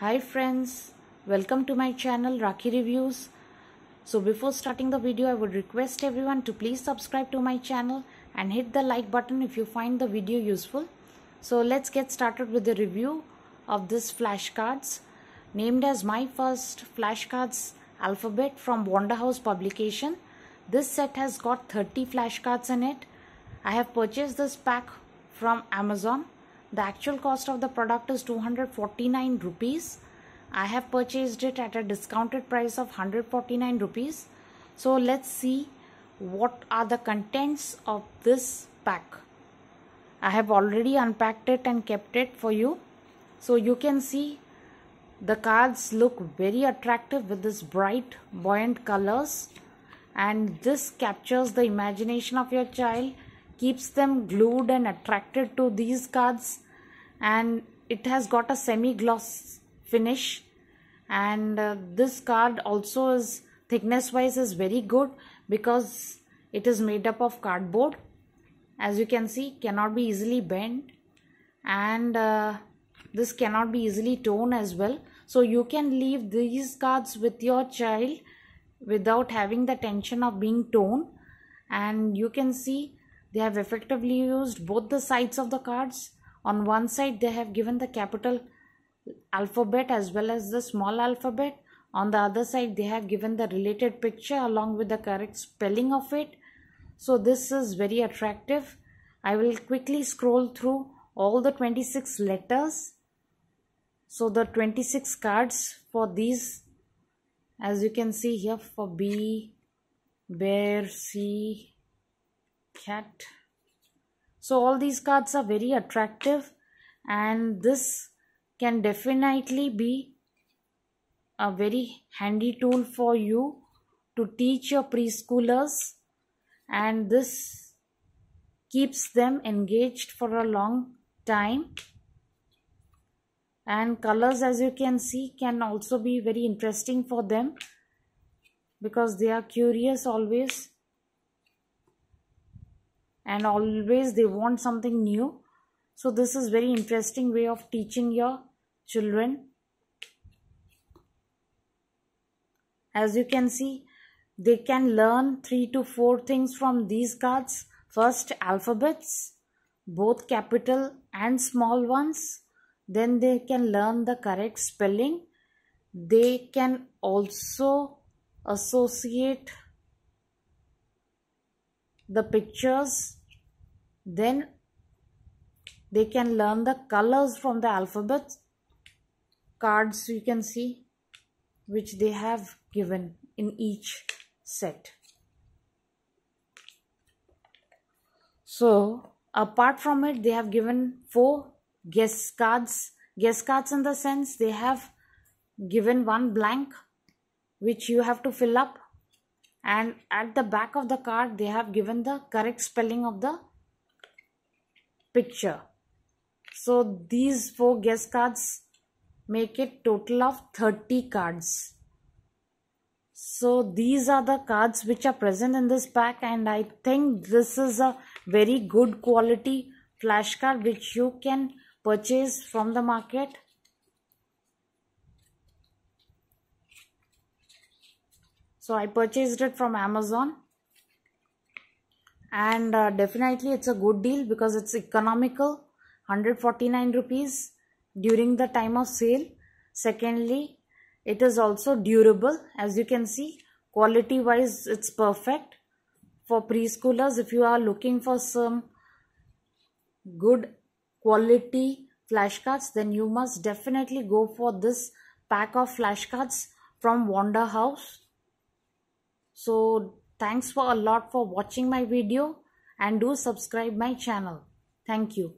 Hi friends, welcome to my channel Rakhee Reviews. So before starting the video, I would request everyone to please subscribe to my channel and hit the like button if you find the video useful. So let's get started with the review of this flashcards named as My First Flashcards Alphabet from Wonder House publication. This set has got 30 flashcards in it. I have purchased this pack from Amazon the actual cost of the product is 249 rupees. I have purchased it at a discounted price of 149 rupees. So let's see what are the contents of this pack. I have already unpacked it and kept it for you. So you can see the cards look very attractive with this bright buoyant colors. And this captures the imagination of your child keeps them glued and attracted to these cards. And it has got a semi gloss finish. And uh, this card also is thickness wise is very good because it is made up of cardboard. As you can see cannot be easily bent. And uh, this cannot be easily torn as well. So you can leave these cards with your child without having the tension of being torn. And you can see they have effectively used both the sides of the cards. On one side they have given the capital alphabet as well as the small alphabet. On the other side they have given the related picture along with the correct spelling of it. So this is very attractive. I will quickly scroll through all the 26 letters. So the 26 cards for these as you can see here for b bear c cat. So all these cards are very attractive and this can definitely be a very handy tool for you to teach your preschoolers and this keeps them engaged for a long time. And colors as you can see can also be very interesting for them because they are curious always and always they want something new. So this is very interesting way of teaching your children. As you can see they can learn three to four things from these cards. First alphabets both capital and small ones. Then they can learn the correct spelling. They can also associate the pictures then they can learn the colors from the alphabet cards you can see which they have given in each set. So apart from it they have given four guess cards. Guess cards in the sense they have given one blank which you have to fill up. And at the back of the card they have given the correct spelling of the picture. So these four guess cards make it total of 30 cards. So these are the cards which are present in this pack and I think this is a very good quality flashcard which you can purchase from the market. So I purchased it from Amazon and uh, definitely it's a good deal because it's economical. 149 rupees during the time of sale. Secondly it is also durable. As you can see quality wise it's perfect. For preschoolers if you are looking for some good quality flashcards then you must definitely go for this pack of flashcards from Wonder House. So Thanks for a lot for watching my video and do subscribe my channel. Thank you.